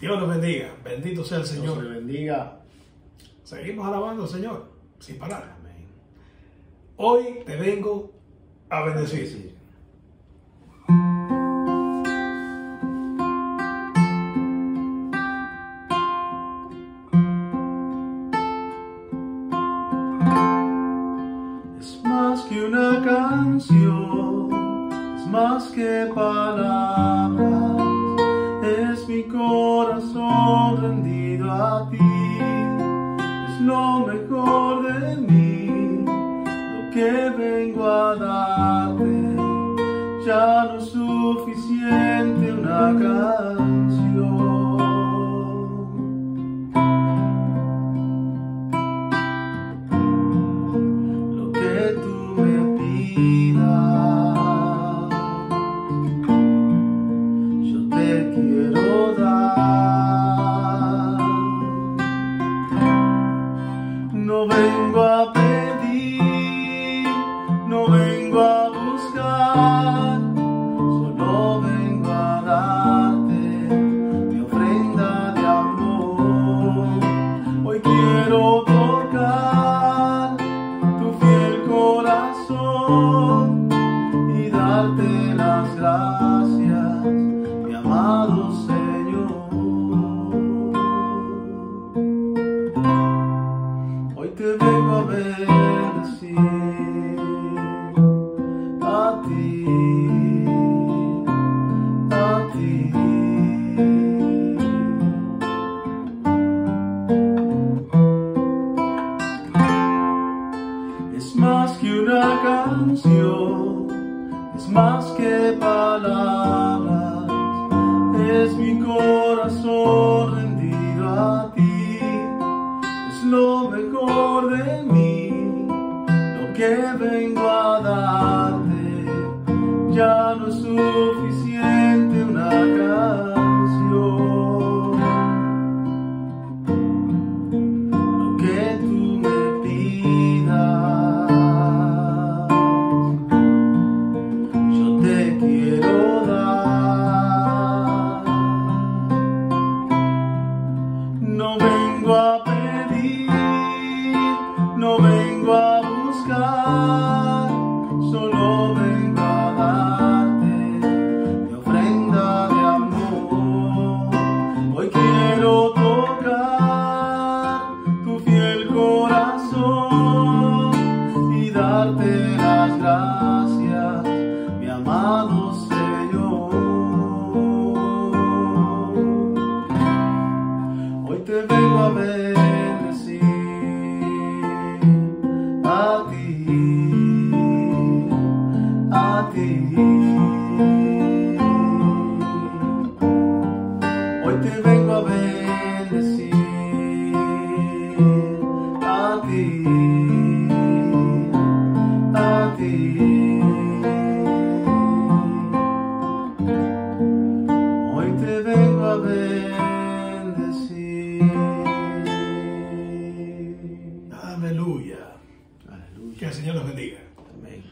Dios los bendiga. Bendito sea el Dios Señor. le bendiga. Seguimos alabando al Señor sin parar. Hoy te vengo a bendecir. Es más que una canción, es más que palabras, mi corazón rendido a ti, es lo mejor de mí, lo que vengo a darte, ya no es suficiente una canción. Amado Señor. Hoy te vengo a bendecir a ti, a ti. Es más que una canción, es más que palabras, es mi corazón rendido a ti, es lo mejor de mí, lo que vengo a darte, ya no es suficiente darte las gracias, mi amado Señor. Hoy te vengo a bendecir a ti, a ti. Hoy te vengo a bendecir a ti, Que el Señor los bendiga. Amén.